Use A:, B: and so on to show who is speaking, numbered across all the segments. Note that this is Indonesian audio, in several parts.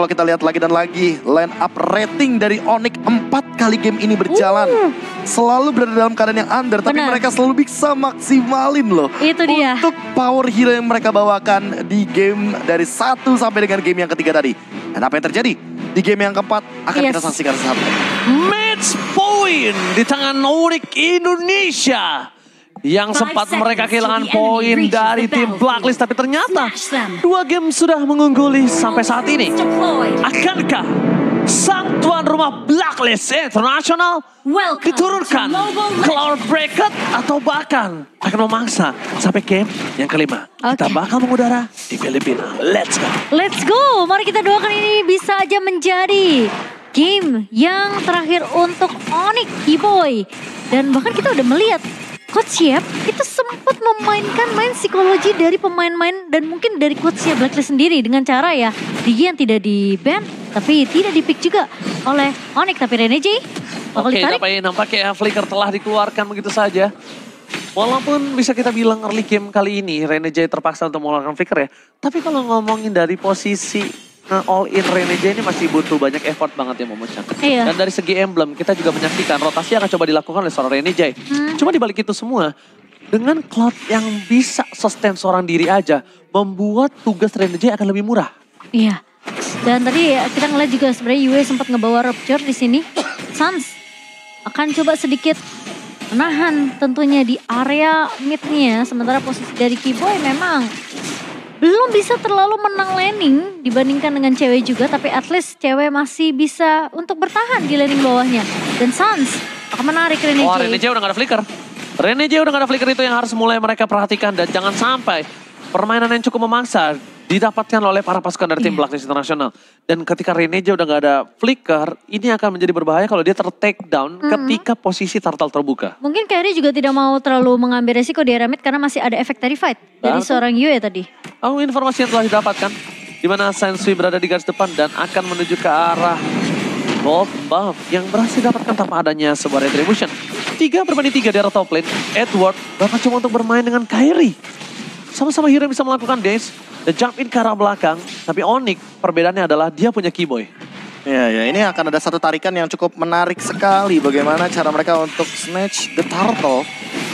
A: Kalau kita lihat lagi dan lagi, line up rating dari Onyx 4 kali game ini berjalan. Selalu berada dalam keadaan yang under, tapi
B: Benar.
A: mereka selalu bisa maksimalin loh.
B: Itu dia.
A: Untuk power hero yang mereka bawakan di game dari satu sampai dengan game yang ketiga tadi. Dan apa yang terjadi? Di game yang keempat akan
B: Yes.
A: kita saksikan saat
C: Match point di tangan Onyx Indonesia. Yang sempat mereka kehilangan poin dari tim. Blacklist. Tapi ternyata dua game sudah mengungguli sampai saat ini. Akankah sang tuan rumah Blacklist International diturunkan
D: to Mobile
C: ke lower bracket atau bahkan akan memangsa sampai game yang kelima. Kita
B: Oke.
C: bakal mengudara di Filipina. Let's go.
B: Let's go. Mari kita doakan ini bisa aja menjadi game yang terakhir untuk Onyx Keyboy. Dan bahkan kita udah melihat Coach Yap itu sempat memainkan main psikologi dari pemain-main dan mungkin dari Coach Yap Blacklist sendiri dengan cara ya Digi yang tidak di ban tapi tidak di pick juga oleh Onyx tapi Rene J
C: Oke,
B: ditarik.
C: tapi nampaknya Flicker telah dikeluarkan begitu saja. Walaupun bisa kita bilang early game kali ini Rene J terpaksa untuk mengeluarkan Flicker ya. Tapi kalau ngomongin dari posisi all in Rene J ini masih butuh banyak effort banget ya Momochan.
B: Iya.
C: Dan dari segi emblem kita juga menyaksikan rotasi akan coba dilakukan oleh seorang Rene J.
B: Hmm.
C: Cuma dibalik itu semua dengan Cloud yang bisa sustain seorang diri aja membuat tugas Rene J akan lebih murah.
B: Iya. Dan tadi kita ngeliat juga sebenarnya Yue sempat ngebawa Rupture di sini. Sans akan coba sedikit menahan tentunya di area midnya. Sementara posisi dari Keyboy memang belum bisa terlalu menang laning dibandingkan dengan cewek juga. Tapi at least cewek masih bisa untuk bertahan di laning bawahnya. Dan Sans akan menarik Rene
C: Wah
B: J.
C: Rene J udah gak ada flicker. Rene J udah gak ada flicker itu yang harus mulai mereka perhatikan. Dan jangan sampai permainan yang cukup memaksa didapatkan oleh para pasukan dari tim. Blacklist International. Dan ketika Rene J udah gak ada flicker, ini akan menjadi berbahaya kalau dia ter-take down ketika posisi turtle terbuka.
B: Mungkin Kyrie juga tidak mau terlalu mengambil resiko di area mid karena masih ada efek terrified dari
C: Betul.
B: seorang Yue tadi.
C: Oh, informasi yang telah didapatkan. Di mana Sensui berada di garis depan dan akan menuju ke arah Gold Buff yang berhasil didapatkan tanpa adanya sebuah retribution. Tiga berbanding tiga di arah top lane. Edward bahkan coba untuk bermain dengan Kyrie. Sama-sama hero bisa melakukan dash dan jump in ke arah belakang. Tapi Onyx perbedaannya adalah dia punya keyboy.
A: Ya, ya, ini akan ada satu tarikan yang cukup menarik sekali. Bagaimana cara mereka untuk snatch the turtle.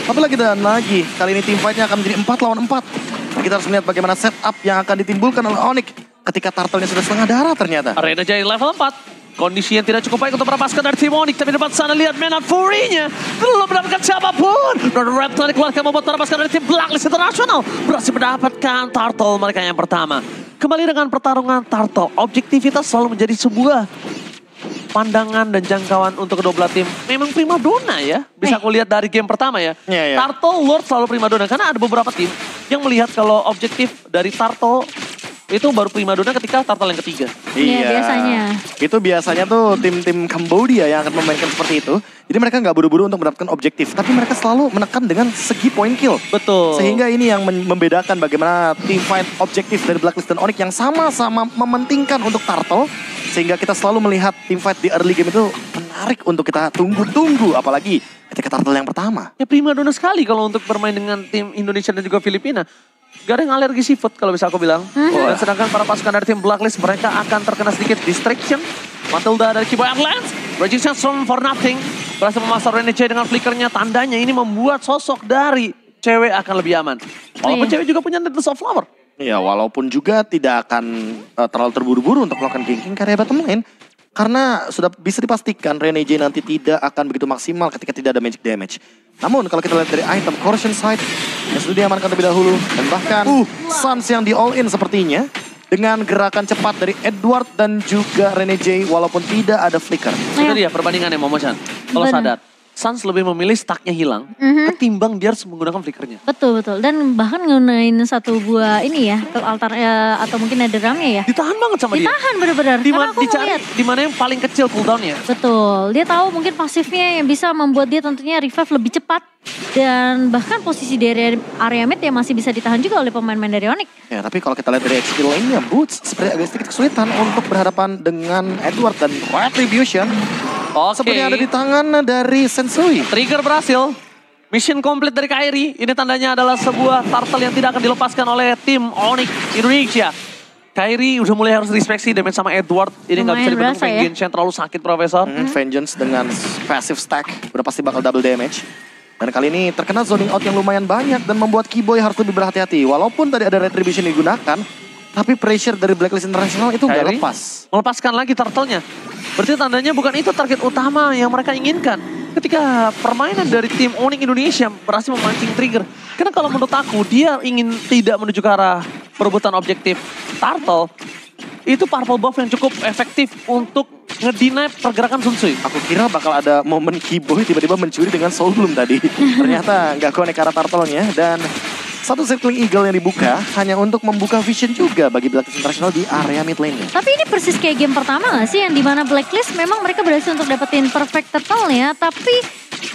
A: Tapi lagi dan lagi, kali ini tim fightnya akan menjadi 4 lawan 4. Kita harus melihat bagaimana setup yang akan ditimbulkan oleh Onyx ketika turtle-nya sudah setengah darah ternyata.
C: Arena jadi level 4. Kondisi yang tidak cukup baik untuk melepaskan dari tim Onyx. Tapi depan sana lihat of Fury-nya. Belum mendapatkan siapa pun. Dan Reptile dikeluarkan membuat melepaskan dari tim Blacklist International. Berhasil mendapatkan Turtle mereka yang pertama. Kembali dengan pertarungan Turtle. Objektivitas selalu menjadi sebuah pandangan dan jangkauan untuk kedua belah tim. Memang prima dona ya. Bisa aku lihat dari game pertama ya.
A: Iya.
C: Turtle Lord selalu prima dona. Karena ada beberapa tim yang melihat kalau objektif dari Turtle itu baru prima dona ketika Turtle yang ketiga.
B: Iya, biasanya.
A: Itu biasanya tuh tim-tim Cambodia yang akan memainkan seperti itu. Jadi mereka nggak buru-buru untuk mendapatkan objektif. Tapi mereka selalu menekan dengan segi point kill.
C: Betul.
A: Sehingga ini yang membedakan bagaimana tim fight objektif dari Blacklist dan Onyx yang sama-sama mementingkan untuk Turtle. Sehingga kita selalu melihat tim fight di early game itu menarik untuk kita tunggu-tunggu. Apalagi ketika Turtle yang pertama.
C: Ya prima dona sekali kalau untuk bermain dengan tim Indonesia dan juga Filipina. Gak ada yang alergi seafood kalau bisa aku bilang. Dan sedangkan para pasukan dari tim Blacklist mereka akan terkena sedikit distraction. Matilda dari Kiboy Atlantis. Raging Sandstorm for nothing. Berhasil memasar Rene J dengan flickernya. Tandanya ini membuat sosok dari cewek akan lebih aman. Walaupun
B: Iya.
C: cewek juga punya Needles of Flower.
A: Ya walaupun juga tidak akan eh, terlalu terburu-buru untuk melakukan ganking karya bottom lane. Karena sudah bisa dipastikan Rene J nanti tidak akan begitu maksimal ketika tidak ada magic damage. Namun kalau kita lihat dari item Corrosion Sight yang sudah diamankan terlebih dahulu. Dan bahkan Sans yang di all in sepertinya. Dengan gerakan cepat dari Edward dan juga Rene J walaupun tidak ada flicker.
C: Itu dia perbandingannya Momo-chan. Kalau sadar. Sans lebih memilih stacknya hilang.
B: Mhm.
C: Ketimbang dia harus menggunakan flickernya.
B: Betul betul dan bahkan ngunain satu buah ini ya ke altar eh, atau mungkin ada drumnya ya.
C: Ditahan banget sama dia.
B: Ditahan bener-bener.
C: Di mana dicari di mana yang paling kecil cooldownnya.
B: Betul, dia tahu mungkin pasifnya yang bisa membuat dia tentunya revive lebih cepat. Dan bahkan posisi dari area, mid yang masih bisa ditahan juga oleh pemain-pemain dari Onyx.
A: Ya tapi kalau kita lihat dari XP lainnya Boots seperti agak sedikit kesulitan untuk berhadapan dengan Edward dan Retribution.
C: Oke.
A: Seperti ada di tangan dari Sensui.
C: Trigger berhasil. Mission complete dari Kairi. Ini tandanya adalah sebuah turtle yang tidak akan dilepaskan oleh tim Onyx Indonesia. Kyrie udah mulai harus dispeksi damage sama Edward. Ini nggak bisa dibendung
B: berasa ya.
C: Vengeance terlalu sakit Profesor.
A: Hmm, Vengeance dengan passive stack udah pasti bakal double damage. Dan kali ini terkena zoning out yang lumayan banyak dan membuat Keyboy harus lebih berhati-hati. Walaupun tadi ada retribution yang digunakan, tapi pressure dari Blacklist International itu nggak lepas.
C: Melepaskan lagi turtle-nya. Berarti tandanya bukan itu target utama yang mereka inginkan. Ketika permainan dari tim Onyx Indonesia berhasil memancing trigger. Karena kalau menurut aku dia ingin tidak menuju ke arah perebutan objektif turtle. Itu purple buff yang cukup efektif untuk ngedinai pergerakan Sun Tzu.
A: Aku kira bakal ada momen Keyboy tiba-tiba mencuri dengan Soul Bloom tadi. Ternyata nggak connect ke arah turtle-nya dan satu circling eagle yang dibuka hanya untuk membuka vision juga bagi Blacklist International di area mid lane-nya.
B: Tapi ini persis kayak game pertama gak sih? Yang di mana Blacklist memang mereka berhasil untuk dapetin perfect turtle ya. Tapi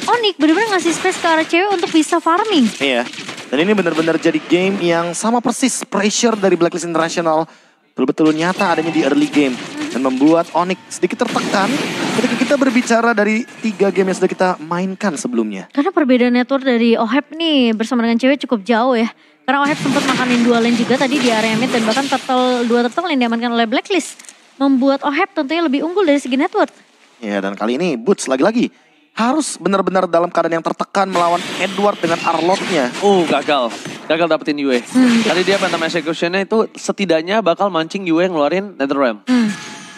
B: Onyx bener-bener ngasih space ke arah cewek untuk bisa farming.
A: Iya. Dan ini benar-benar jadi game yang sama persis pressure dari Blacklist International betul-betul nyata adanya di early game dan membuat Onyx sedikit tertekan ketika kita berbicara dari tiga game yang sudah kita mainkan sebelumnya.
B: Karena perbedaan network dari Ohep nih bersama dengan cewek cukup jauh ya. Karena Ohep sempat makanin dua lane juga tadi di area mid dan bahkan turtle, dua turtle yang diamankan oleh Blacklist. Membuat Ohep tentunya lebih unggul dari segi network.
A: Ya dan kali ini Boots lagi-lagi harus benar-benar dalam keadaan yang tertekan melawan Edward dengan Arlotnya.
C: Oh gagal. Gagal dapetin Yue. Tadi dia Phantom Execution-nya itu setidaknya bakal mancing Yue ngeluarin Netherrealm.
B: Hmm.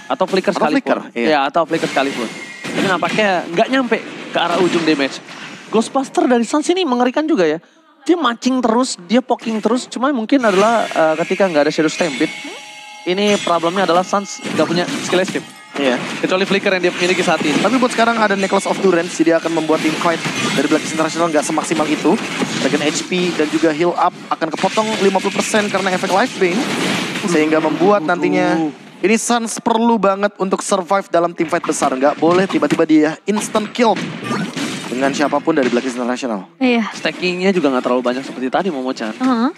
C: Atau flicker
A: Atau
C: sekalipun.
A: flicker, iya.
C: Ya, atau flicker sekalipun. Tapi nampaknya nggak nyampe ke arah ujung damage. Ghostbuster dari Suns ini mengerikan juga ya. Dia mancing terus, dia poking terus. Cuma mungkin adalah eh, ketika nggak ada Shadow Stampede. Ini problemnya adalah Suns nggak punya skill escape.
A: Iya.
C: Kecuali flicker yang dia miliki saat ini.
A: Tapi buat sekarang ada Necklace of Durance, jadi akan membuat tim fight dari Blacklist International nggak semaksimal itu. Bagian HP dan juga heal up akan kepotong 50% karena efek life bane. Sehingga membuat nantinya ini Suns perlu banget untuk survive dalam tim fight besar. Nggak boleh tiba-tiba dia instant kill dengan siapa pun dari Blacklist International.
B: Iya.
C: Stackingnya juga nggak terlalu banyak seperti tadi Momo-chan.
B: Heeh.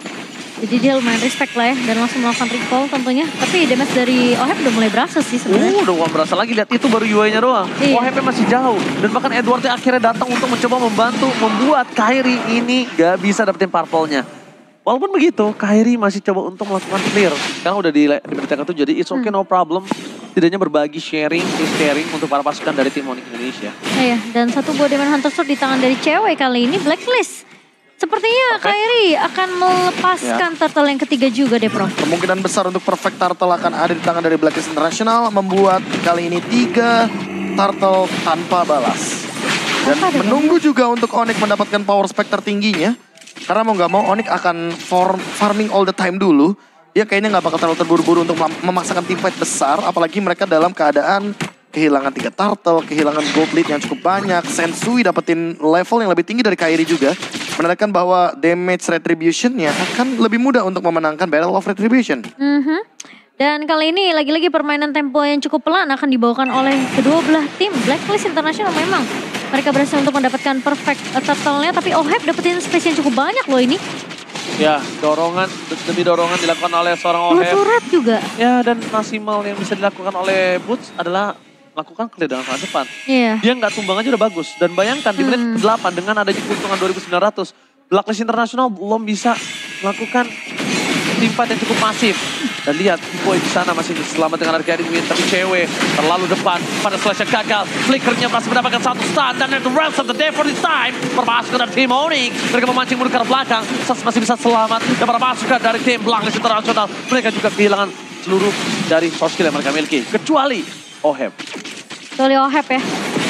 B: Jadi dia lumayan respect lah ya dan langsung melakukan recall tentunya. Tapi damage dari Ohep udah mulai berasa sih sebenarnya.
C: Uh, udah gak berasa lagi lihat itu baru UI-nya doang.
B: Iya.
C: Wahab masih jauh dan bahkan Edwardnya akhirnya datang untuk mencoba membantu membuat Kyrie ini gak bisa dapetin purple-nya. Walaupun begitu, Kyrie masih coba untuk melakukan clear. Sekarang udah di diberitakan tuh jadi it's okay no problem. Tidaknya berbagi sharing, sharing untuk para pasukan dari tim Onyx Indonesia.
B: Iya, dan satu buah Demon Hunter Sword di tangan dari cewek kali ini Blacklist. Sepertinya
C: Oke.
B: Kyrie akan melepaskan turtle yang ketiga juga deh, Prof.
A: Kemungkinan besar untuk perfect turtle akan ada di tangan dari Blacklist International membuat kali ini tiga turtle tanpa balas. Dan
B: Tanpa ada
A: menunggu juga untuk Onyx mendapatkan power spec tertingginya. Karena mau nggak mau Onyx akan form, farming all the time dulu. Dia kayaknya nggak bakal terlalu terburu-buru untuk mem- memaksakan team fight besar. Apalagi mereka dalam keadaan kehilangan tiga turtle, kehilangan gold lead yang cukup banyak. Sensui dapetin level yang lebih tinggi dari Kairi juga. Menandakan bahwa damage retribution-nya akan lebih mudah untuk memenangkan Battle of Retribution.
B: Mhm. Dan kali ini lagi-lagi permainan tempo yang cukup pelan akan dibawakan oleh kedua belah tim. Blacklist International memang mereka berhasil untuk mendapatkan perfect turtle-nya. Tapi Ohep dapetin space yang cukup banyak loh ini.
C: Ya, dorongan demi dorongan dilakukan oleh seorang Oheb.
B: turret juga.
C: Ya, dan maksimal yang bisa dilakukan oleh Boots adalah lakukan clear dengan sangat cepat.
B: Iya.
C: Dia nggak tumbang aja udah bagus. Dan bayangkan di menit ke-8 dengan adanya keuntungan 2900, Blacklist International belum bisa melakukan fight yang cukup masif. Dan lihat, Boy di sana masih selamat dengan harga win. Tapi cewek terlalu depan pada slash yang gagal. Flickernya masih mendapatkan satu stun. Dan the rest of the day for this time. Perpasukan dari tim Onyx. Mereka memancing mundur ke belakang. Sas masih bisa selamat. Dan para pasukan dari tim Blacklist International. Mereka juga kehilangan seluruh dari source skill yang mereka miliki. Kecuali Oheb.
B: Kecuali Ohep ya.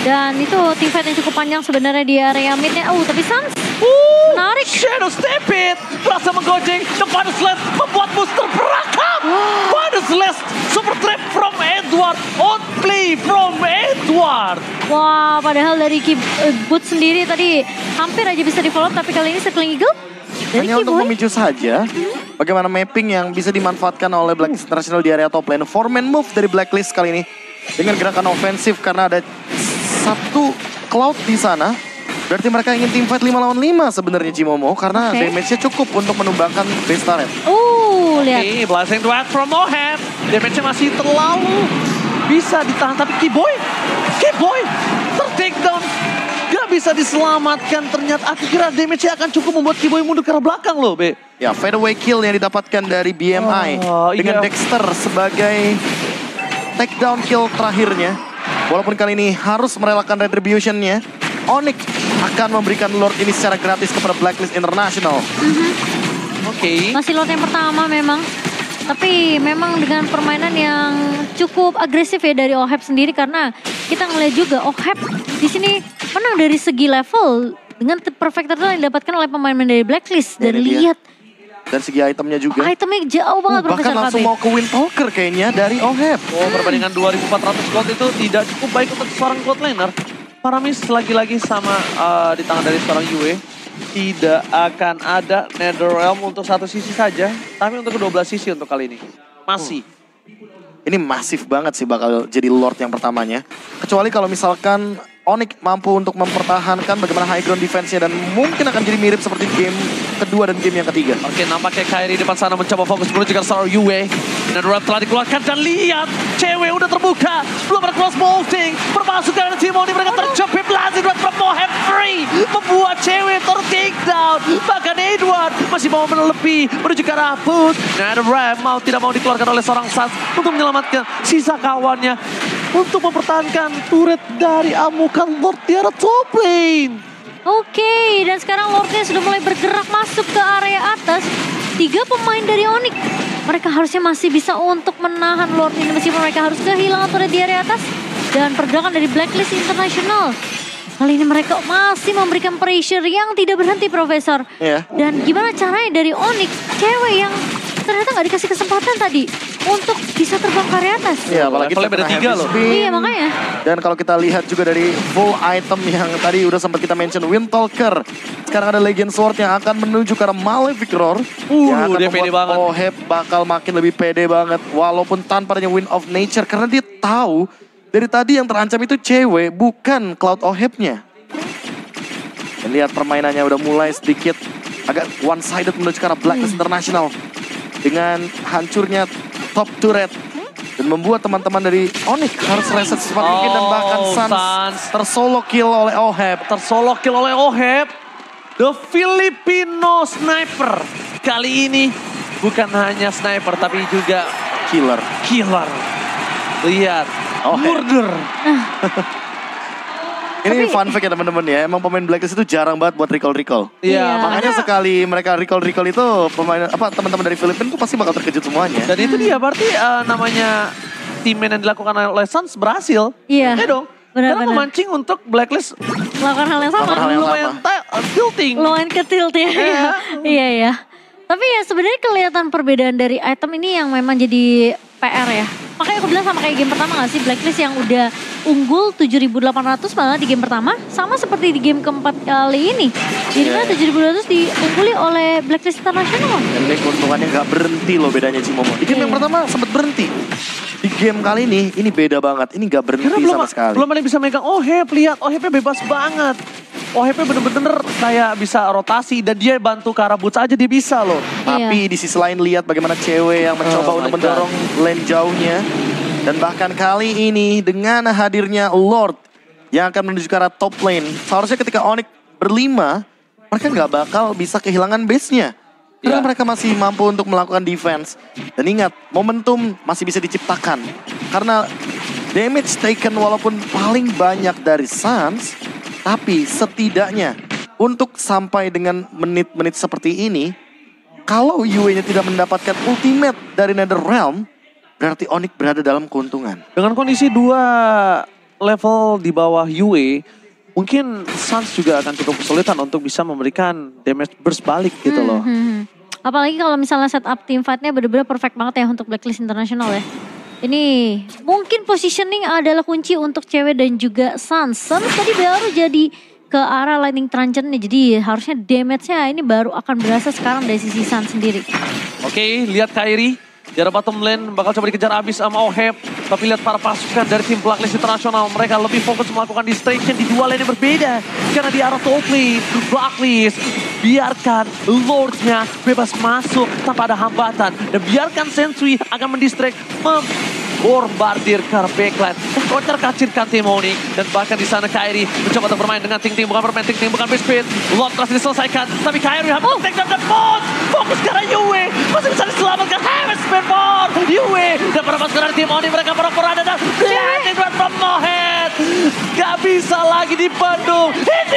B: Dan itu team fight yang cukup panjang sebenarnya di area midnya. Oh tapi Suns
C: Uh,
B: Menarik.
C: Shadow Stampede berhasil menggojeng ke Final Slash membuat booster berakam. Final Slash super trap from Edward. On play from Edward.
B: Wah, padahal dari Ki, eh, Boot sendiri tadi hampir aja bisa di follow, tapi kali ini Circling Eagle dari
A: Hanya untuk memicu saja bagaimana mapping yang bisa dimanfaatkan oleh Blacklist International di area top lane. Four man move dari Blacklist kali ini dengan gerakan ofensif karena ada satu cloud di sana. Berarti mereka ingin team fight 5 lawan 5 sebenarnya Cimomo karena
B: Oke.
A: damage-nya cukup untuk menumbangkan base turret.
B: Uh, lihat.
C: Oke, blessing to add from Mohab. Damage-nya masih terlalu bisa ditahan. Tapi Kiboy, Kiboy ter-take down. Gak bisa diselamatkan. Ternyata aku kira damage-nya akan cukup membuat Kiboy mundur ke arah belakang loh, Be.
A: Ya, fadeaway kill yang didapatkan dari BMI
C: Oh,
A: dengan
C: iya.
A: Dexter sebagai takedown kill terakhirnya. Walaupun kali ini harus merelakan retribution-nya, Onyx akan memberikan Lord ini secara gratis kepada Blacklist International.
C: Oke.
B: Masih lot yang pertama memang. Tapi memang dengan permainan yang cukup agresif ya dari Oheb sendiri karena kita ngeliat juga Oheb di sini menang dari segi level dengan perfect turtle yang didapatkan oleh pemain-pemain dari Blacklist dan
A: Ini dia. Dan segi itemnya juga.
B: itemnya jauh banget
A: Uh, bahkan langsung
B: KB.
A: mau ke Windtalker kayaknya dari Oheb.
C: Oh, perbandingan 2400 gold itu tidak cukup baik untuk seorang gold laner. Paramis lagi-lagi sama eh, di tangan dari seorang Yue. Tidak akan ada Netherrealm untuk satu sisi saja, tapi untuk kedua belah sisi untuk kali ini. Masih.
A: Ini masif banget sih bakal jadi Lord yang pertamanya. Kecuali kalau misalkan Onyx mampu untuk mempertahankan bagaimana high ground defense-nya dan mungkin akan jadi mirip seperti game kedua dan game yang ketiga.
C: Oke, nampaknya Kairi depan sana mencoba fokus menuju ke seorang Yue. Netherrealm telah dikeluarkan dan lihat, cewek udah terbuka. Belum ada cross bolting. Bermasuk ke arah Timoni, mereka terjepit. Lazim Red from Mohem free. Membuat cewek ter-take down. Bahkan Edward masih mau menepi menuju ke arah Booth. Netherrealm mau tidak mau dikeluarkan oleh seorang Sans untuk menyelamatkan sisa kawannya. Untuk mempertahankan turret dari amukan Lord di arah top lane.
B: Oke, dan sekarang Lordnya sudah mulai bergerak masuk ke area atas. Tiga pemain dari Onyx. Mereka harusnya masih bisa untuk menahan Lord ini meskipun mereka harus kehilangan turret di area atas. Dan pergerakan dari Blacklist International. Kali ini mereka masih memberikan pressure yang tidak berhenti, Profesor.
A: Iya.
B: Dan gimana caranya dari Onyx, cewek yang ternyata nggak dikasih kesempatan tadi untuk bisa terbang ke atas.
A: Iya, apalagi
C: Levelnya beda
A: terkena
C: tiga loh.
A: spin.
B: Iya, makanya.
A: Dan kalau kita lihat juga dari full item yang tadi udah sempat kita mention Windtalker. Sekarang ada Legend Sword yang akan menuju ke arah Malefic Roar.
C: Uh,
A: yang akan
C: dia pede
A: membuat
C: banget.
A: Oheb bakal makin lebih pede banget. Walaupun tanpa adanya Wind of Nature. Karena dia tahu dari tadi yang terancam itu cewek bukan Cloud Ohebnya. Dan lihat permainannya udah mulai sedikit agak one sided menuju ke arah Blacklist International. Dengan hancurnya top turret. Dan membuat teman-teman dari Onyx harus reset secepat mungkin dan bahkan
C: Oh,
A: Sans,
C: Sans.
A: tersolo kill oleh Oheb.
C: tersolok kill oleh Oheb. The Filipino Sniper. Kali ini bukan hanya sniper tapi juga
A: Killer.
C: killer. Lihat.
A: Oheb.
C: Murder.
A: Ini
B: Tapi-
A: fun fact ya teman-teman ya. Emang pemain Blacklist itu jarang banget buat recall-recall.
B: Iya.
C: Iya.
A: Makanya sekali mereka recall-recall itu pemain apa teman-teman dari Filipina tuh pasti bakal terkejut semuanya.
C: Dan itu dia berarti eh, namanya tim yang dilakukan oleh Suns berhasil.
B: Iya.
C: Ya dong.
B: Benar,
C: Karena
B: benar.
C: memancing untuk blacklist
B: Melakukan hal yang sama.
A: Melakukan hal yang
C: lumayan
A: sama.
C: uh, tilting.
B: lumayan ke tilt ya.
C: Iya.
B: iya ya. Tapi ya sebenarnya kelihatan perbedaan dari item ini yang memang jadi PR ya. Makanya aku bilang sama kayak game pertama gak sih Blacklist yang udah unggul 7800 malah di game pertama sama seperti di game keempat kali ini. Jadi
A: Iya.
B: kan 7800 diungguli oleh Blacklist International.
A: Dan ini keuntungannya nggak berhenti loh bedanya Cimomo. Di game yang
B: Iya.
A: pertama sempat berhenti. Di game kali ini, ini beda banget. Ini nggak berhenti
C: Karena belum,
A: sama sekali.
C: belum ada yang bisa megang Oheb, lihat Ohebnya bebas banget. Ohebnya bener-bener kayak bisa rotasi dan dia bantu ke arah boots aja dia bisa loh.
A: Tapi di sisi lain lihat bagaimana cewek yang mencoba
C: Oh
A: untuk mendorong lane jauhnya. Dan bahkan kali ini dengan hadirnya Lord yang akan menuju ke arah top lane. Seharusnya ketika Onyx berlima, mereka nggak bakal bisa kehilangan base-nya. Karena
C: Ya.
A: mereka masih mampu untuk melakukan defense. Dan ingat, momentum masih bisa diciptakan. Karena damage taken walaupun paling banyak dari Suns, tapi setidaknya untuk sampai dengan menit-menit seperti ini, kalau Yue-nya tidak mendapatkan ultimate dari Netherrealm, berarti Onyx berada dalam keuntungan.
C: Dengan kondisi dua level di bawah Yue, mungkin Suns juga akan cukup kesulitan untuk bisa memberikan damage burst balik gitu loh.
B: Hmm, hmm, hmm. Apalagi kalau misalnya setup team fight-nya bener-bener perfect banget ya untuk Blacklist International ya. Ini mungkin positioning adalah kunci untuk cewek dan juga Suns. Suns tadi baru jadi ke arah lightning truncheon nih. Jadi harusnya damage-nya ini baru akan berasa sekarang dari sisi Suns sendiri.
C: Oke, lihat Kairi. Di arah bottom lane bakal coba dikejar abis sama Oheb. Tapi lihat para pasukan dari tim Blacklist Internasional. Mereka lebih fokus melakukan distraction di dua lane yang berbeda. Karena di arah top lane, Blacklist biarkan Lordnya bebas masuk tanpa ada hambatan. Dan biarkan Sentry akan mendistract, Bombardir ke backline. Oh terkacirkan Timoni. Dan bahkan di sana Kairi mencoba untuk bermain dengan Ting Ting. Bukan bermain Ting Ting, bukan Biscuit. Long Cross diselesaikan. Tapi Kairi harus oh. take down the ball. Fokus ke arah Yue. Masih bisa diselamatkan. Heaven Spear for Yue. Dan merebaskan dari Timoni. Mereka pura-pura ada. Dan blinding run from Mohead. Gak bisa lagi dibendung. Ini